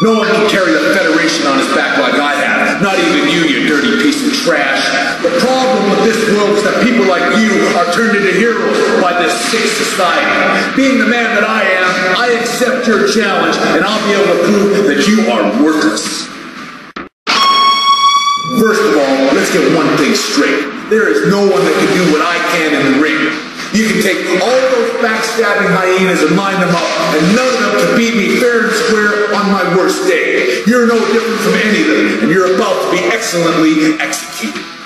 No one can carry the Federation on his back like I have. Not even you, you dirty piece of trash. The problem with this world is that people like you are turned into heroes by this sick society. Being the man that I am, I accept your challenge, and I'll be able to prove that you are worthless. First of all, let's get one thing straight. There is no one that can do what I can in the ring. You can take all those backstabbing hyenas and line them up, and none you're no different from any of them, and you're about to be excellently executed.